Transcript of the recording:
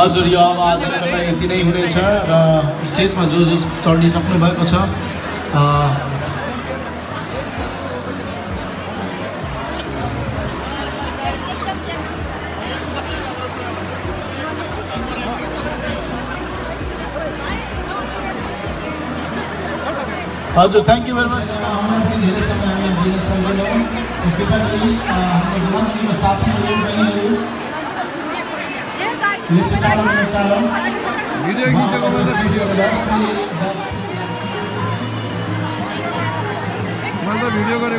हजुर यो आवाज तपाईँ यति नै हुनेछ र स्टेजमा जो जो चढ्न सक्नुभएको छ हजुर thank you very much video मात्रै